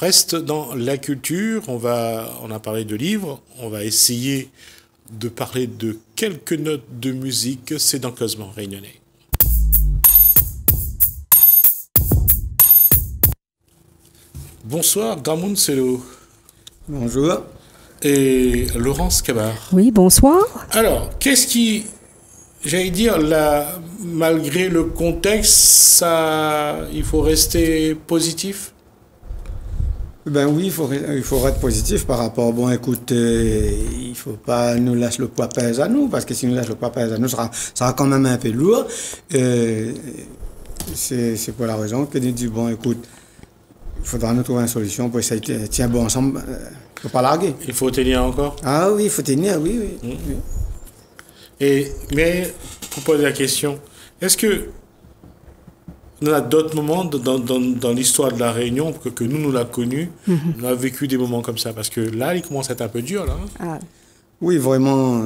reste dans la culture. On va, on a parlé de livres. On va essayer de parler de quelques notes de musique. C'est dans Cosmo Réunionnais. Bonsoir, Gramoun Selo. Bonjour. Et Laurence Cabar. Oui, bonsoir. Alors, qu'est-ce qui, j'allais dire, là, malgré le contexte, ça, il faut rester positif? Ben oui, il faut, il faut être positif par rapport, bon écoute, euh, il faut pas nous lâcher le poids pèse à nous, parce que si nous lâche le poids pèse à nous, ça sera, ça sera quand même un peu lourd. Euh, c'est pour la raison que nous dit, bon écoute, il faudra nous trouver une solution pour essayer de tenir bon ensemble, il ne faut pas larguer. Il faut tenir encore? Ah oui, il faut tenir, oui, oui. Mmh. oui. Et, mais, pour poser la question, est-ce que on a d'autres moments dans, dans, dans l'histoire de la Réunion que, que nous, nous l'a connu, mm -hmm. on a vécu des moments comme ça Parce que là, il commence à être un peu dur, là. Ah. Oui, vraiment,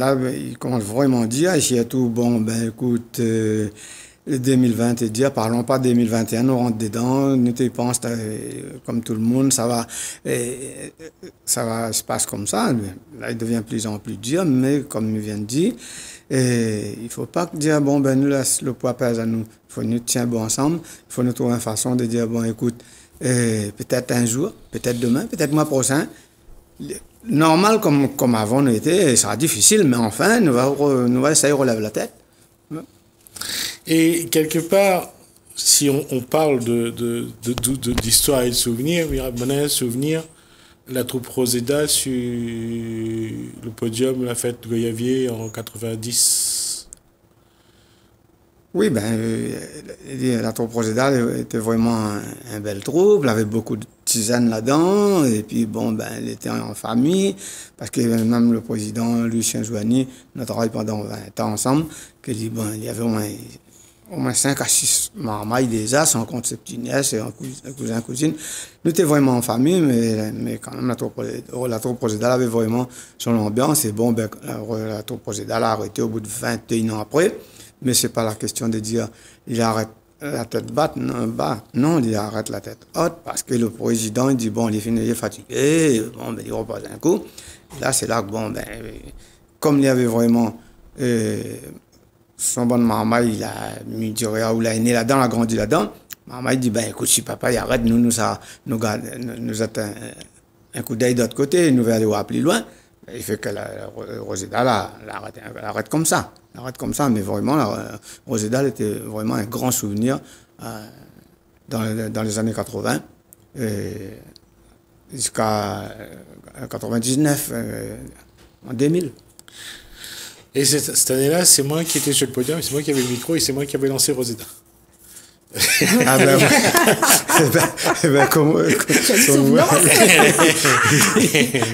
là, il commence vraiment à dire, et surtout, bon, ben écoute, euh, 2020 et dire, parlons pas 2021, on rentre dedans, nous te pense comme tout le monde, ça va, ça va se passe comme ça. Là, il devient de plus en plus dur, mais comme il vient de dire, et il faut pas dire, bon, ben, nous laisse le poids pèse à nous. Il faut nous tenir bon ensemble. Il faut nous trouver une façon de dire, bon, écoute, peut-être un jour, peut-être demain, peut-être mois prochain, normal comme, comme avant nous était, ça sera difficile, mais enfin, nous allons nous va essayer de relever la tête. Et quelque part, si on, parle de, de, de, d'histoire et de souvenirs, il un souvenir, la troupe Roseda sur le podium, la fête Goyavier en 90. Oui, ben, euh, la troupe Roseda était vraiment un, un bel troupe, elle avait beaucoup de tisanes là-dedans, et puis bon, ben, elle était en famille, parce que même le président Lucien Joigny, on a travaillé pendant 20 ans ensemble, que dit, bon, il y avait au moins au moins 5 à 6 marmailles déjà, sans compte ses petits nièces et un cousin, cousine. Nous étions vraiment en famille, mais, mais quand même, la troupe, la avait vraiment son ambiance. Et bon, ben, la, la troupe a arrêté au bout de 21 ans après. Mais c'est pas la question de dire, il arrête la tête batte, non. Non, il arrête la tête haute parce que le président, il dit, bon, il est fini, il fatigué, bon, ben, il repose un coup. Là, c'est là que, bon, ben, comme il y avait vraiment, euh, son bon maman, il a mis du il est né là-dedans, il a grandi là-dedans. Maman, il dit, ben écoute, si papa, il arrête, nous, nous, ça, nous, nous, un, coup d'œil d'autre côté, nous allons aller plus loin. Il fait que la, la Roseda, là, elle arrête, elle arrête comme ça. Comme ça, mais vraiment, la, Roseda, était vraiment un grand souvenir euh, dans, dans, les années 80, jusqu'à 99, euh, en 2000. Et cette, cette année-là, c'est moi qui étais sur le podium, c'est moi qui avais le micro et c'est moi qui avais lancé Rosetta. ah ben, ben, eh ben comme, comme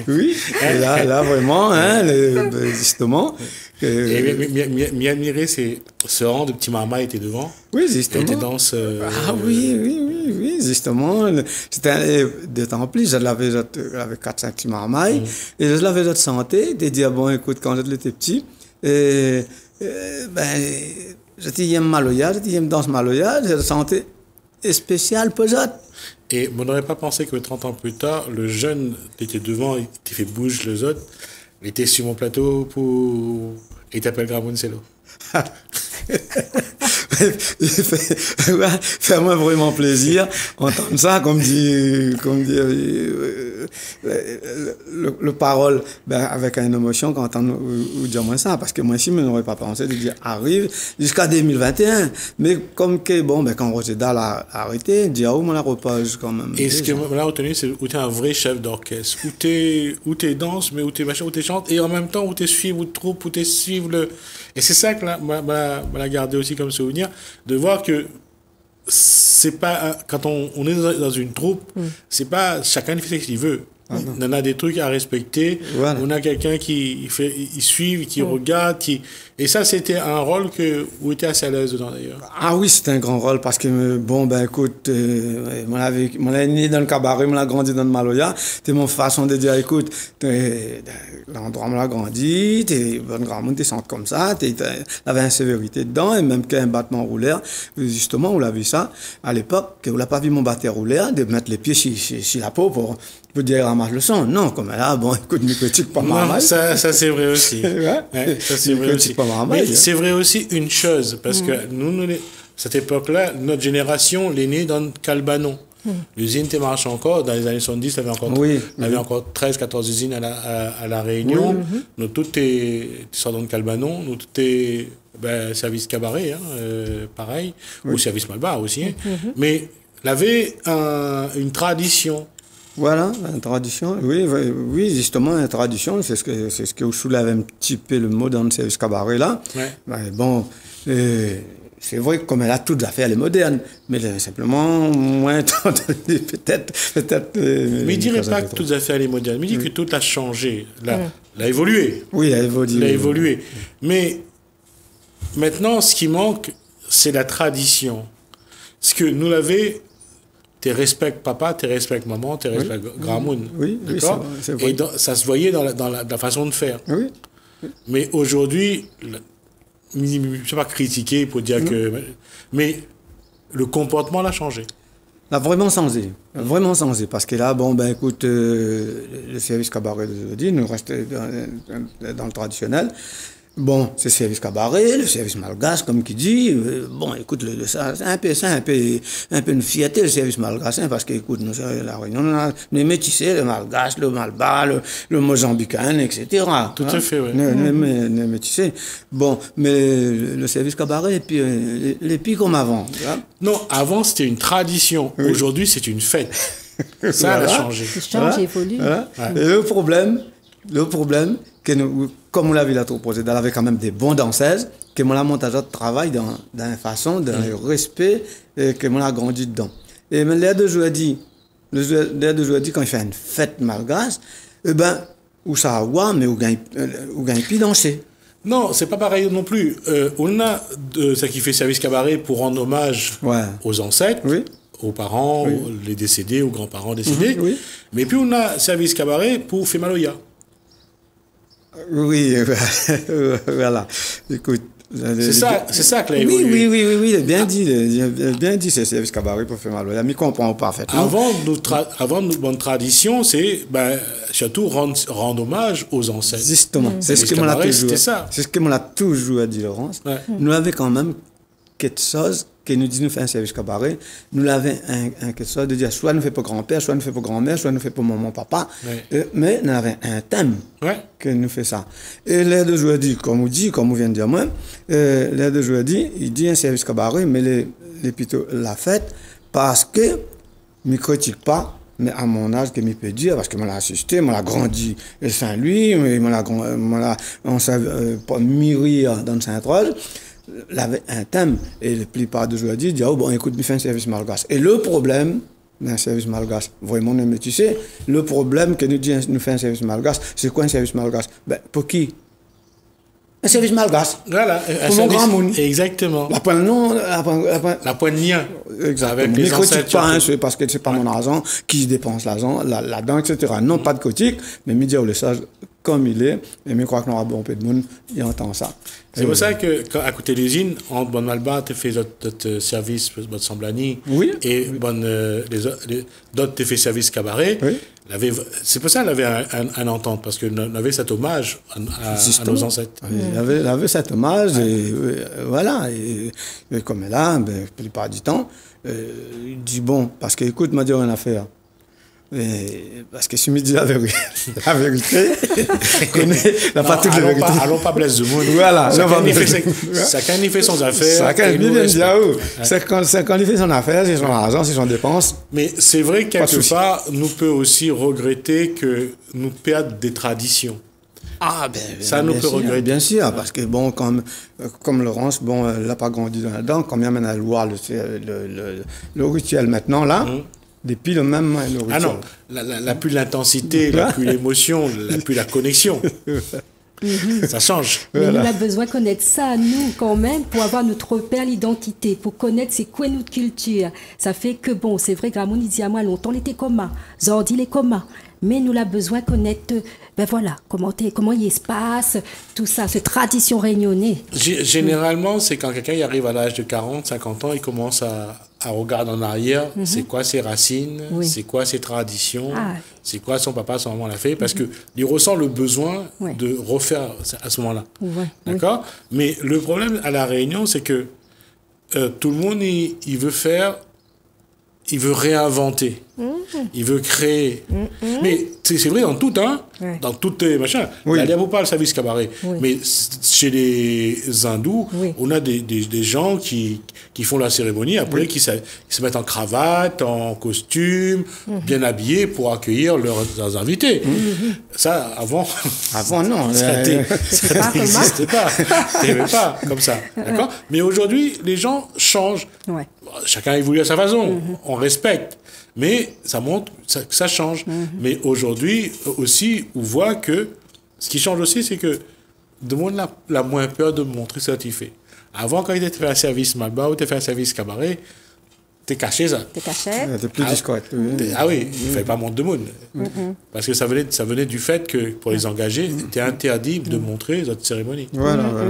oui, là, là vraiment, hein, le, justement. Euh, m'y admirer, c'est ce rang de petit Marma était devant. Oui, justement. était dans ce. Ah oui, oui, oui, oui, justement. C'était d'autant plus, je l'avais avec 4-5 petits marmailles, mm. et je l'avais de santé, de dire, bon, écoute, quand j'étais petit, et, et, ben, j'étais maloya, j'étais danse maloya, j'ai spéciale pour ça. Et on n'aurait pas pensé que 30 ans plus tard, le jeune qui était devant, il t'a fait bouger les autres, il était sur mon plateau pour. Il t'appelle Gramoncelo. Fais-moi vraiment plaisir entendre ça, comme dit, comme dit euh, le, le, parole, ben, avec une émotion quand on ou, dire moi ça, parce que moi aussi, je n'aurais pas pensé de dire arrive jusqu'à 2021. Mais comme que, bon, ben, quand Roseda l'a arrêté, dire, oh, on la repose quand même. Et ce que m'a retenu, c'est où tu es un vrai chef d'orchestre, où tu où es danse, mais où tu machin, où tu chantes, et en même temps où tu suivre ou troupe, où tu suivre le. Et c'est ça que m'a gardé aussi comme souvenir, de voir que c'est pas quand on, on, est dans une troupe, mm. c'est pas chacun fait ce qu'il veut. Ah, on a des trucs à respecter. Voilà. On a quelqu'un qui fait, il suit, qui mm. regarde, qui Et ça, c'était un rôle que vous étiez assez à l'aise dedans d'ailleurs. Ah oui, c'était un grand rôle parce que, bon, ben écoute, euh, mon, né dans le cabaret, mon a grandi dans le Maloya. C'était mon façon de dire, écoute, l'endroit où l'a grandi, t'es bonne grand monde, t'es sens comme ça, t'es, avait une sévérité dedans, et même qu'un battement roulaire, justement, on l'a vu ça à l'époque, que vous l'a pas vu mon batteur roulaire, de mettre les pieds sur, la peau pour, pour dire ramasse le son. Non, comme là, bon, écoute, critique pas mal. Ça, ça c'est vrai aussi. ouais, ça c'est vrai aussi. Hein. c'est vrai aussi une chose, parce que mm. nous, nous, cette époque-là, notre génération, l'aîné dans Calbanon. Mm. L'usine marche encore. Dans les années 70, il y avait encore, oui, avait encore 13, 14 usines à la, à, la Réunion. Mm-hmm. Nous, tout est, tu dans le Calbanon, nous, tout est ben, service cabaret, hein, euh, pareil, ou service malbar aussi. Hein. Mm-hmm. Mais il avait un, une tradition. Voilà, une tradition. Oui, oui, justement, une tradition, c'est ce que c'est ce que vous soulève un petit peu le mot dans service cabaret là. Mais bon, euh, c'est vrai que comme elle a tout à fait, elle est moderne, mais simplement moins peut-être, peut-être. Euh, mais il dirait pas que tout à fait elle est moderne. Il dit que tout a changé, là, a évolué. Oui, elle a évolué. a évolué. Mais maintenant, ce qui manque, c'est la tradition. Ce que nous l'avons tu respectes papa, tu respectes maman, tu respectes oui, grand monde. Oui, d'accord Et ça se voyait dans la, dans la, façon de faire. Oui. Mais aujourd'hui, je ne vais pas critiquer pour dire que. Mais le comportement l'a changé. L'a vraiment changé. Vraiment changé. Parce que là, bon, ben écoute, euh, le service cabaret de nous reste dans, dans le traditionnel. Bon, c'est le service cabaret, le service malgache, comme qui dit. Euh, bon, écoute, le, c'est un peu, c'est un peu, un peu une fierté, le service malgache, hein, parce que, écoute, nous, la Réunion, on a les métissés, le malgache, le malbas, le, le mozambicain, etc. Tout à hein. fait, oui. Les, les, métissés. Bon, mais le, service cabaret, et puis, euh, les, les comme avant. Non, avant, c'était une tradition. Aujourd'hui, c'est une fête. Ça a changé. Ça change, évolue. Et le problème, le problème, que nous, comme on l'a vu là trop elle avait quand même des bons danseuses, que mon montage de travail dans, dans une façon, dans le mm. respect, et que mon a grandi dedans. Et l'air de jeudi, l'air de jeudi, quand il fait une fête malgache, eh ben, où ça va, mais où gagne, euh, où gagne plus danser. Non, c'est pas pareil non plus. Euh, on a de, ça qui fait service cabaret pour rendre hommage aux ancêtres, aux parents, les décédés, aux grands-parents décédés. Mm-hmm, mais puis on a service cabaret pour Femaloya. Oui, voilà. Écoute. C'est ça, c'est ça que oui, oui, oui, oui, oui, bien dit, bien dit, c'est service cabaret pour faire mal. Mais comprend parfaitement. Avant, notre, avant notre bonne tradition, c'est ben, surtout rendre, rendre, hommage aux ancêtres. Justement, c'est ce que m'on a toujours. C'est ce que m'on a toujours dit, Laurence. Nous avons quand même quelque chose qui nous dit nous faire un service cabaret, nous l'avons un, quelque chose de dire soit nous fait pour grand-père, soit nous fait pour grand-mère, soit nous fait pour maman, papa, euh, mais nous avons un thème que nous fait ça. Et l'air de jeudi, comme on dit, comme on vient de dire moi, euh, l'air de jeudi, il dit un service cabaret, mais les, les plutôt la fête, parce que ne critique pas, mais à mon âge, que je peux dire, parce que je l'ai assisté, je l'ai grandi à Saint-Louis, on s'est euh, mûri dans Saint-Roch, avait un thème. Et la plupart des joueurs disent, oh, bon, écoute, il fait un service malgache. Et le problème d'un service malgache, vraiment, mais tu sais, le problème que nous dit, nous fait un service malgache, c'est quoi un service malgache? Ben, Pour qui? Un service malgache. Voilà. Pour mon grand monde. Exactement. La pointe non, la pointe, la pointe, lien. Exactement. Avec les critique pas, hein, parce que c'est pas mon argent qui dépense l'argent là-dedans, etc. Non, pas de critique, mais me dire le sage comme il est, et je crois que nous avons bon peu de monde, il entend ça. C'est pour ça que, à côté de l'usine, en bonne malba, tu fais d'autres services, bonne semblani, oui. et bonne, euh, d'autres tu fais service cabaret. Oui. C'est pour ça qu'elle avait un, un, entente, parce qu'elle avait cet hommage à, nos ancêtres. Elle avait, elle avait cet hommage, et euh, voilà. Et, comme elle a, ben, la plupart du temps, euh, il dit bon, parce que écoute, m'a dit une affaire. Et parce que si je me dis la vérité, la vérité, n'a pas toute la vérité. Pas, allons pas blesser le monde. Voilà. Chacun y fait son affaire. Chacun bien dire, c'est quand, quand il fait son affaire, c'est son argent, c'est son dépense. Mais c'est vrai, quelque part, nous peut aussi regretter que nous perdons des traditions. Ah, ben, ça nous peut regretter. Bien sûr, parce que, bon, comme, comme Laurence, bon, elle n'a pas grandi dans dent, quand même, elle a le, le, le, le, rituel maintenant, là. Hum. Depuis le même Ah non, la, la, plus l'intensité, la plus l'émotion, la plus la connexion. Ça change. Mais nous avons besoin de connaître ça, nous, quand même, pour avoir notre repère, l'identité, pour connaître c'est quoi notre culture. Ça fait que, bon, c'est vrai, Gramoun, il dit à moi, longtemps, il était commun. Zordi, il est commun. Mais nous avons besoin de connaître, ben voilà, comment, comment il se passe, tout ça, cette tradition réunionnée. G- Généralement, c'est quand quelqu'un arrive à l'âge de 40, 50 ans, il commence à, à regarder en arrière, c'est quoi ses racines, Mhm. Oui. c'est quoi ses traditions, Ah. c'est quoi son papa, son maman l'a fait, parce que il ressent le besoin Ouais. de refaire à ce moment-là. Ouais, oui. D'accord? Mais le problème à la Réunion, c'est que euh, tout le monde, il, il veut faire, il veut réinventer, il veut créer. Mais c'est c'est vrai dans tout, hein Ouais. Dans toutes les machins. Oui. La vous parle service cabaret. Oui. Mais chez les hindous, Oui. on a des, des, des gens qui, qui font la cérémonie, après qui, se, qui se mettent en cravate, en costume, Mhm. bien habillés pour accueillir leurs, leurs invités. Ça, avant, Avant, non. ça euh, n'était- C'était ça pas comme n'existait pas. Il n'y avait pas comme ça. D'accord? Mais aujourd'hui, les gens changent. Ouais. Chacun évolue à sa façon. On respecte. Mais ça montre ça- que ça change. Mais aujourd'hui, aussi, on voit que ce qui change aussi, c'est que le monde n'a moins peur de montrer ce qu'il fait. Avant, quand il était fait un service Malba ou tu fait un service cabaret, t'es caché ça. T'es cachette T'es plus Ah, discrète. oui. T'es- Ah oui, il ne fallait pas monter de monde. Parce que ça venait, ça venait du fait que pour les engager, c'était interdit de montrer notre cérémonie. Voilà, voilà.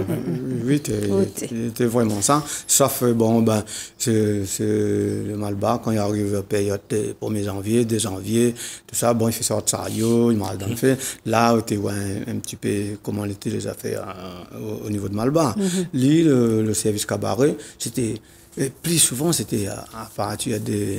Oui, t'es Oui, t'es- t'es- t'es vraiment ça. Sauf, euh, bon, ben, c'est c'est le Malba, quand il arrive à période de 1er janvier, 2 janvier, tout ça, bon, il fait sortir ça, yo, il m'a dans le fait. Là, tu vois un, un petit peu comment l'étaient les affaires euh, au, au niveau de Malba. Lui, le, le service cabaret, c'était. Et Plus souvent, c'était à, à partir de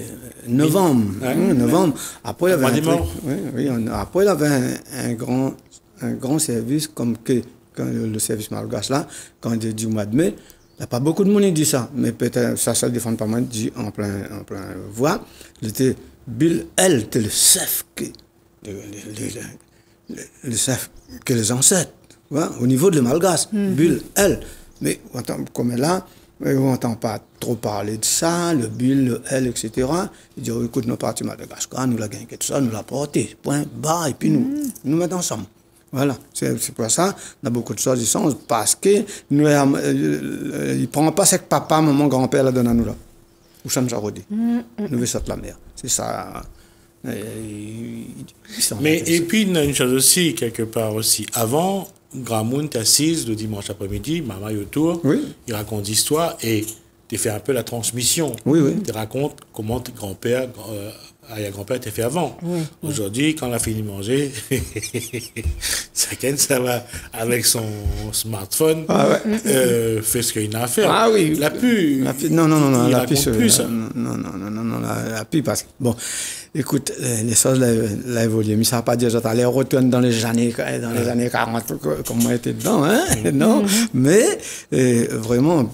novembre. hein, novembre. Après, il y avait un des truc- morts. oui, oui, on- après, il avait un, un grand, un grand service comme que, quand le, le service malgache là, quand il dit au mois de mai, il n'y a pas beaucoup de monde qui dit ça, mais peut-être ça, ça ne défend pas moi, dit en plein, en plein voix. Il était Bill L, était le chef que, le, le- le- le- le chef que les ancêtres, au niveau de le malgache, Bill L. Mais comme là, euh, on n'entend pas trop parler de ça, le Bill, le L, etc. Il dit, oh, écoute, nos partis Madagascar, nous la gagné tout ça, nous l'a porté, point, bas, et puis nous, nous mettons ensemble. Voilà, c'est pour ça, on a beaucoup de choses ici, parce que nous, euh, euh, il ne prend pas ce que papa, maman, grand-père la donne à nous là. Ou ça nous a redit. Nous veut sortir la mer. C'est ça. euh, il- il s'en Mais et puis il y a une chose aussi quelque part aussi. Avant, Gramoun t'assise le dimanche après-midi, maman est autour, Oui. il raconte l'histoire et tu fais un peu la transmission. Oui, oui. Tu racontes comment ton grand-père, euh, arrière-grand-père t'a fait avant. Aujourd'hui, quand on a fini de manger, chacun ça va avec son smartphone, Ah ouais. euh, fait ce qu'il a à faire. Ah oui. La pu. La pi- non, non, non, non, il la piste. plus, ça. Non, non, non, non, non, non, la, la piste, parce que, bon, écoute, les, les choses, l'ont évolué, mais ça ne veut pas dire que les retourne dans les années, dans les années 40, co- comme moi j'étais dedans, hein, non, mais, euh, vraiment,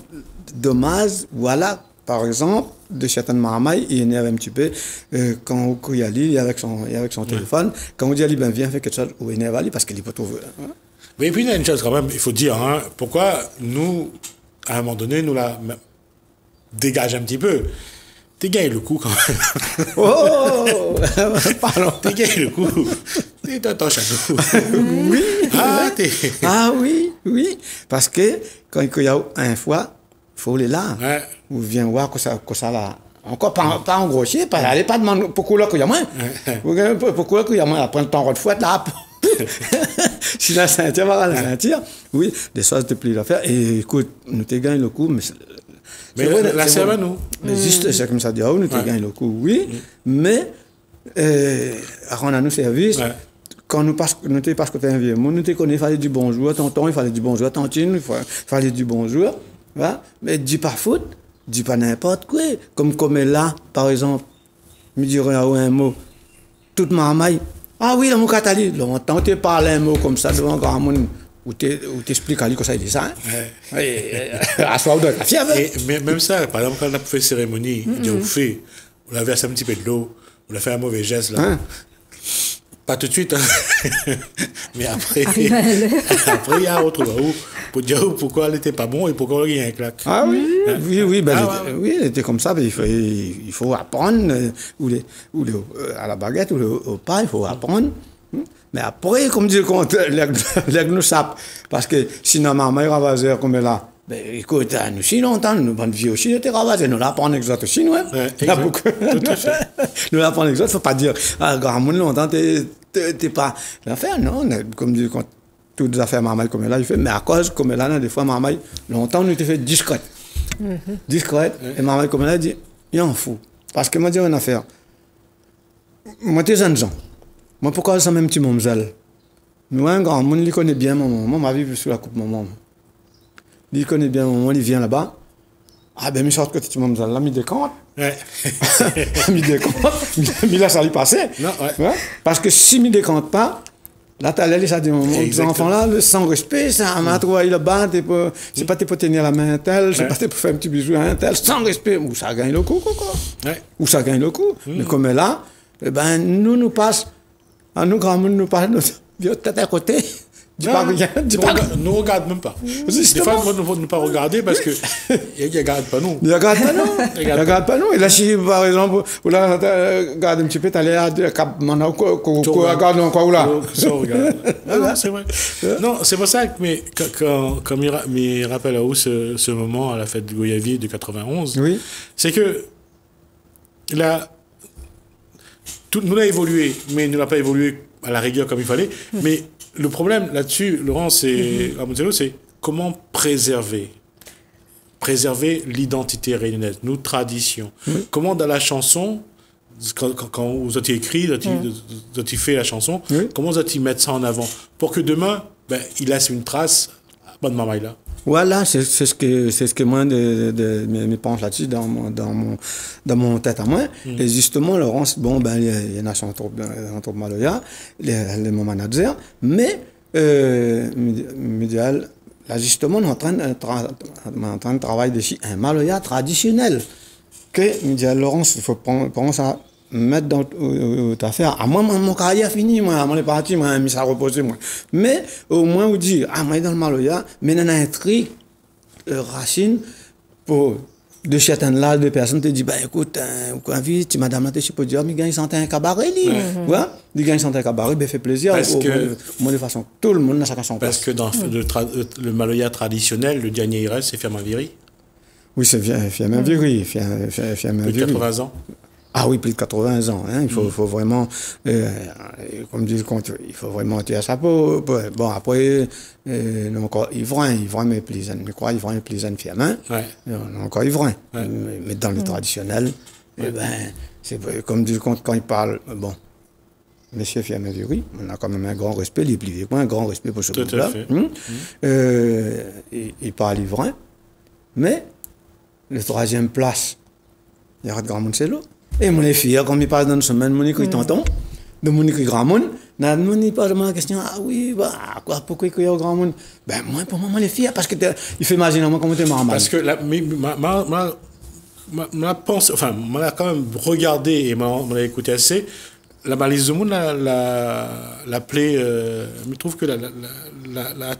dommage, voilà, par exemple, de certaines marmailles, il énerve un petit peu, euh, quand Kouyali, il est avec son, il est avec son téléphone, quand on dit Ali, ben, viens faire quelque chose, ou énerve Ali, parce qu'il n'est pas trouvé. hein. Mais puis il y a une chose quand même, il faut dire, hein, pourquoi nous, à un moment donné, nous la dégage un petit peu? T'es gagné le coup quand même. Oh! Pardon. T'es gagné le coup. T'es dans ton château. oui. Ah, t'es. Ah oui, oui. Parce que quand il y a un fois, il faut aller là. Ouais. Ou viens voir que ça, que ça va. Encore pas, pas en grossier, pas, allez pas demander pourquoi là qu'il y a moins. Pourquoi là qu'il y a moins, après ton rôle de fouette là. si la ceinture va la ceinture, oui, des choses de plus à faire. Et écoute, nous te gagné le coup, mais. Mais la- la à nous. Mais juste, c'est comme ça, dire, oh, Ouais. gagné le coup, oui, mais, euh, rendre à nous service, Ouais. quand nous passe, nous t'es parce que t'es un vieux monde, nous te connais, il fallait du bonjour à tonton, il fallait du bonjour à tantine, il fa- fallait du bonjour, voilà. Mais dis pas faute, dis pas n'importe quoi. Comme comme là, par exemple, me dirait un mot, toute marmaille. Ah oui, dans mon catali, longtemps tu parles un mot comme ça devant un grand monde, t'expliques à lui que ça il dit ça. Hein? À soi, de la fièvre. Même ça, par exemple, quand on a fait cérémonie, il dit, on fait, on a versé un petit peu de l'eau, on a fait un mauvais geste là. Hein? Pas tout de suite, hein. mais après, l'heure. après, il y a un autre où pour dire pourquoi elle n'était pas bon et pourquoi il y a un claque. Ah oui, oui, oui, ben, Ah, ouais, oui, il était comme ça, ben, il, faut, il, il faut apprendre, euh, ou, les, ou les, euh, à la baguette, ou le- au pas, il faut apprendre. Mais après, comme dit le compte, les nous sapent. Parce que sinon, maman, il ravaseur comme là. Ben, écoute, nous, si longtemps, nous, bonne vie aussi, était ravasé. Nous l'apprendre exote aussi, nous, hein. A nous l'apprendre exote, faut pas dire, ah, grand monde, longtemps, t'es, pas. L'affaire, non, on a- comme dit, quand toutes les affaires maman comme là, il fait, mais à cause, comme là, des fois, maman, longtemps, nous, t'es fait discrète. Discrète. Et maman, comme là, dit, il en fout. Parce que moi, dis une affaire. Moi, t'es jeune gens. Moi, pourquoi ça même petit mamzelle Moi, un grand monde, il connaît bien mon maman. Moi, ma vie sous la coupe maman. Il connaît bien mon maman, il vient là-bas. Ah ben, il sort que petit mamzelle, là, il décompte. Ouais. il décompte. Il laisse ça lui passer. Non, ouais. Parce que s'il ne décompte pas, là, tu as l'air, ça dit, mon enfant-là, le sans respect, le bat, t'es pas- c'est pas t'es pour tenir la main à tel, c'est Ouais. pas t'es pour faire un petit bisou à un tel, sans respect, ou ça gagne le coup, quoi. quoi Ouais. où ça gagne le coup. Hmm. Mais comme là, eh ben, nous, nous passe, à nous, grand monde, nous passe, nous, tête à côté. Rien, dis nous nous regarde même pas. Des fois, nous ne ne pas regarder parce que ne regardent pas nous. Ne regarde pas nous. Regarde Ne regarde pas nous. Et là, si, par exemple, ou là, t'as- regarde un petit peu, t'as l'air de cap, Tu quoi, regarde encore là. Ça, regarde. Non, c'est vrai. Non, c'est pour ça que, mais, quand, quand, quand me ra- me rappelle à où ce, ce moment à la fête de Goyavier de 91, Oui. c'est que là, tout, nous l'a évolué, mais nous l'a pas évolué à la rigueur comme il fallait. Mais le problème là-dessus, Laurent, c'est, à Montello, c'est comment préserver préserver l'identité réunionnaise, nos traditions. Comment dans la chanson, quand, quand, quand vous avez écrit, vous avez, avez fait la chanson, comment vous avez mettre ça en avant? Pour que demain, ben, il laisse une trace. Bonne maman là. Voilà, c'est c'est ce que c'est ce que moi de, de, me, me pense là-dessus dans mon dans mon dans mon tête à moi. Et justement, Laurence, bon ben il y en a son troupe en troupe Maloya, les, mon manager, mais euh, Médial, là justement, on est en train de en train de travailler dessus. Un Maloya traditionnel. Que Médial Laurence, il faut prendre, prendre ça mettre dans euh, ta affaire. À moi, mon, mon carrière fini, moi, moi, est parti, moi, mis ça reposer, moi. Mais, au moins, vous dire, ah, moi, dans le Maloya, mais il y a un euh, racine, pour de certaines là, de personnes te disent, bah, écoute, hein, quoi, vie, tu madame, là, tu peux dire, mais il sentait un cabaret, lui. Ouais. Il gagne sentait un cabaret, ben, fait plaisir. Parce que- moins, de façon, tout le monde a chacun son Parce que dans le, Maloya traditionnel, le dernier il reste, c'est Firmaviri, Oui, c'est Viry, Fiamin plus de 80 ans. Ah oui, plus de 80 ans. Hein. Il faut, faut vraiment, euh, comme dit le compte, il faut vraiment tirer sa peau. Bon, après, euh, encore ivroin, ivroin mais plaisant. Je crois ivroin et plaisant fiamin. Ouais. On est encore. Ouais. Mais, mais dans le traditionnel, eh ben, c'est comme dit le compte quand il parle, bon, Monsieur Fiamin Viry, on a quand même un grand respect, il est plus un grand respect pour ce Tout à groupe-là. fait. Hum? Euh, il, il parle ivroin, mais le troisième place, il y a de grand monde, c'est l'eau. Et mon fier, quand il parle dans une semaine, mon écrit tonton, de mon écrit grand monde, n'a mon pose la question, ah oui, bah, quoi, pourquoi il y a grand monde? Ben, moi, pour moi, les fier, parce que il fait imaginer moi comment t'es marrant. Parce que la, ma, ma, ma, ma, ma pense, enfin, m'a quand même regardé et m'a m'a écouté assez. La balise de monde la, la, la plaît, euh, je trouve que la, la, la, la, la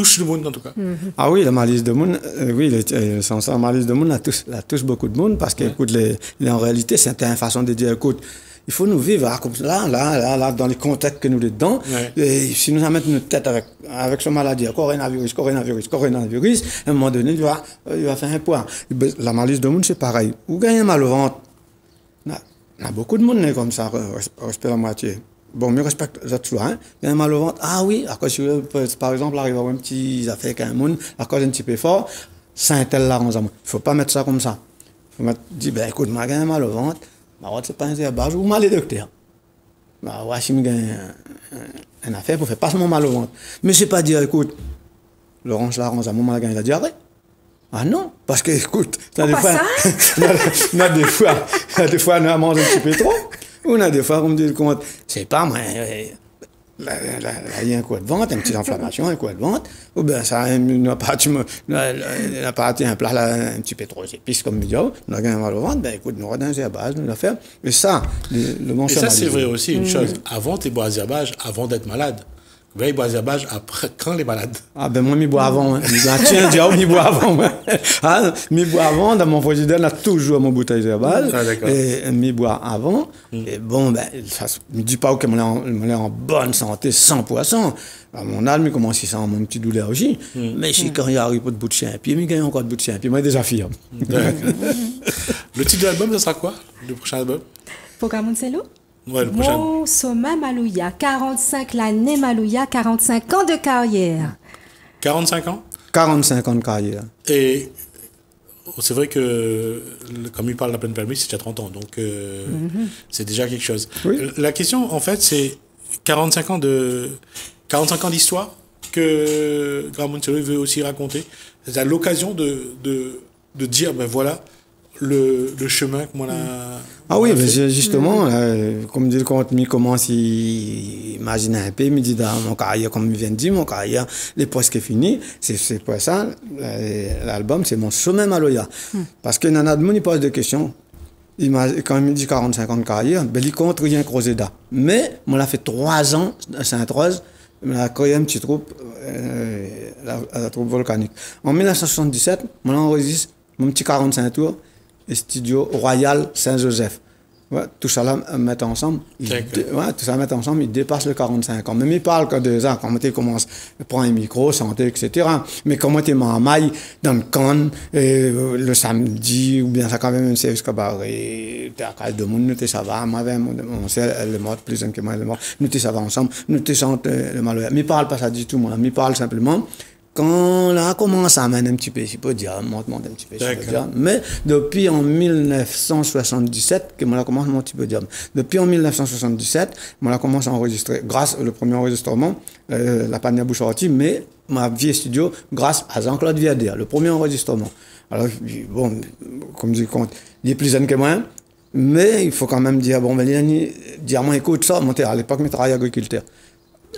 touche le monde en tout cas. Ah oui, la malice de monde, euh, oui, le, euh, sans ça, la malice de monde, la touche, la touche beaucoup de monde parce que, écoute, les, les- en réalité, c'est une façon de dire, écoute, il faut nous vivre ah, comme là, là, là, là, dans les contextes que nous sommes dedans. Ouais. Et si nous mettons notre tête avec, avec ce maladie, coronavirus, coronavirus, coronavirus, à un moment donné, il va, il va faire un point. Ben, La malice de monde, c'est pareil. Ou gagner mal au ventre. Il y a beaucoup de monde comme ça, res- respect la moitié. Bon, mais respecte choix, hein. Il y a un mal au ventre. Ah oui, à cause, euh, par exemple, arrive à avoir un petit affaire avec un monde, à cause un petit peu fort, c'est un tel là, on Il faut pas mettre ça comme ça. Il faut mettre, dire, ben écoute, moi, un mal au ventre, bah, c'est pas un herbage, ou mal les docteur. Bah, ouais, si je gagne un, un affaire pour faire pas mon mal au ventre. Mais c'est pas dire, écoute, Laurence Laurence, à mon mal gagné la diarrhée. Ah non, parce que, écoute, on a des fois, on a- on a des fois, on a des fois, on a mangé un petit peu trop. On a des fois, on me dit, compte, c'est pas moi, euh, il y a un coup de ventre, une petite inflammation, un coup de ventre, ou bien ça a une partie, une partie, un plat, là, un petit peu trop épice, comme vidéo, on a gagné un mal au ventre, ben écoute, nous redonnons à base, nous l'affaire. Et ça, le, le Et ça, c'est vrai aussi, une chose. Avant, tu bois herbage avant d'être malade. Il boit herbage après, quand les malades. Ah ben moi, je bois avant. Hein. Tiens, diable, je bois avant. Ah, je bois avant, dans mon frigidaire, on a toujours mon bouteille d'herbage. Ah, d'accord. et je bois avant. Et bon, ben, ça ne me dit pas que je suis en bonne santé, sans poisson. À mon âge, je commence à sentir mon petit douleur aussi. Mais si quand il arrive pas de bout de chien, puis je gagne encore de bout de chien, puis moi, déjà firme. le titre de l'album, ce sera quoi? Le prochain album? Programme Celo Ouais, le prochain. Mon sommet Malouya, 45 l'année Malouya, 45 ans de carrière. 45 ans? 45 ans de carrière. Et c'est vrai que, comme il parle de la pleine permis, c'est déjà 30 ans, donc euh, c'est déjà quelque chose. Oui. La question, en fait, c'est 45 ans de 45 ans d'histoire que Gramont veut aussi raconter. C'est à l'occasion de, de, de dire, ben voilà, le, le chemin que moi là. Ah oui, mais justement, euh, comme dit quand il commence à imaginer un peu, il me dit dans mon carrière, comme il vient de dire, mon carrière est presque finie. C'est c'est pour ça, euh, l'album, c'est mon sommet Maloya. Parce que Nana de il pose des questions. Il quand il me dit 45 ans de carrière, ben, il compte rien que Roseda. Mais, moi, l'a fait trois ans à Sainte-Rose, la quatrième petite troupe, euh, la, la troupe volcanique. En 1977, moi, enregistre mon petit 45 tours, studio Royal Saint-Joseph. Ouais, tout ça là, euh, mettre ensemble, il ouais, tout ça mettre ensemble, il dépasse le 45 ans. Même il parle que deux ans, quand tu commences à prendre un micro, santé, etc. Mais comment tu es en maille dans le camp, euh, le samedi, ou bien ça quand même un service cabaret, tu à casa de monde, nous t'es ça va, moi, mon, mon sœur, elle est morte, plus jeune que moi, elle est morte, nous t'es ça va ensemble, nous chante euh, le malheur. Mais il parle pas ça du tout, moi, il parle simplement. Quand là commence à amener un petit peu, je peux dire, monte, monte un petit peu, je peux dire. Mais depuis en 1977 que moi commence mon petit peu dire. Depuis en 1977, moi commence à enregistrer grâce au premier enregistrement, euh, la Pania Boucharati, mais ma vie studio grâce à Jean-Claude Viader, le premier enregistrement. Alors bon, comme je dis, compte, il est plus jeune que moi. Mais il faut quand même dire, bon, ben, il a dit, moi, écoute ça, mon à l'époque, je travaillais agriculteur.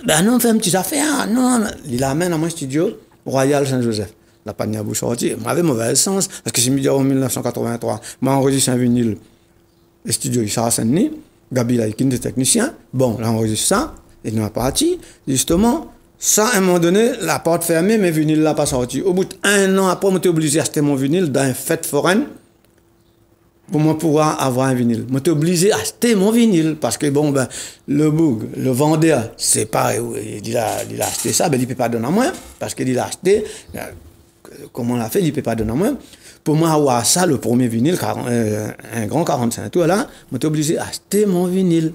Ben non, fais un petit affaire. Non, non. il amène à mon studio Royal Saint-Joseph. La panier à bouche sortie. Moi, j'avais mauvais sens. Parce que j'ai mis en 1983. Moi, enregistré un vinyle. Le studio, il à Saint-Denis. Gabi Laikin, des techniciens. Bon, là, on ça. Et nous, on parti. Justement, ça, à un moment donné, la porte fermée, mais vinyle là pas sorti. Au bout d'un an après, on était obligé d'acheter mon vinyle dans une fête foraine pour moi pouvoir avoir un vinyle. Je suis obligé d'acheter mon vinyle parce que bon, ben, le boug, le vendeur, c'est pas, il a, il a acheté ça, ben, il ne peut pas donner à moi parce qu'il a acheté, euh, comment on l'a fait, il ne peut pas donner à moi. Pour moi avoir ça, le premier vinyle, 40, euh, un grand 45 tours là, je suis obligé d'acheter mon vinyle.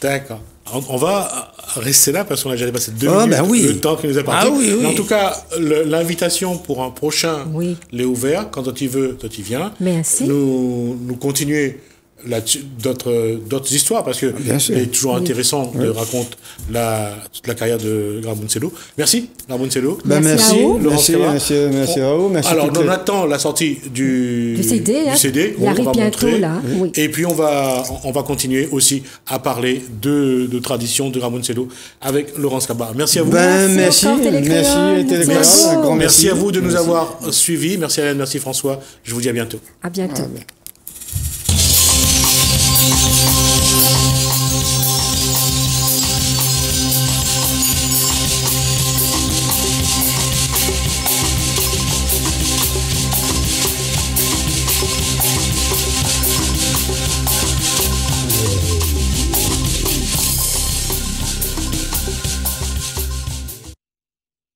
D'accord. On va rester là parce qu'on a déjà dépassé deux Ah, minutes ben oui. le temps qui nous est parti. Ah oui, oui. Mais en tout cas, l'invitation pour un prochain l'est ouvert. Quand tu veux, toi tu viens. Merci. Nous, nous continuer d'autres d'autres histoires parce que Bien sûr. il est toujours intéressant de raconter la, toute la carrière de Grabuncello. Merci Grabuncello. Ben, Merci merci, à vous. Laurence merci, merci, merci à vous, merci Alors, on les- attend la sortie du, Du CD, hein. CD, Il on arrive va bientôt, montrer. là, oui. Et puis, on va, on va continuer aussi à parler de, de tradition de Ramoncello avec Laurence Cabar. Merci à vous. Ben, Merci merci, merci, à vous. grand Merci à vous de nous Merci. avoir suivis. Merci Hélène, merci François. Je vous dis à bientôt. À bientôt. Ah, ben. Música